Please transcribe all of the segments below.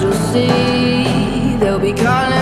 you'll see, they'll be calling.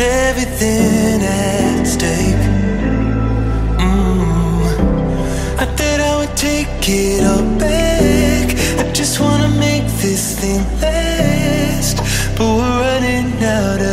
everything at stake. Mm. I thought I would take it all back. I just wanna make this thing last, but we're running out of.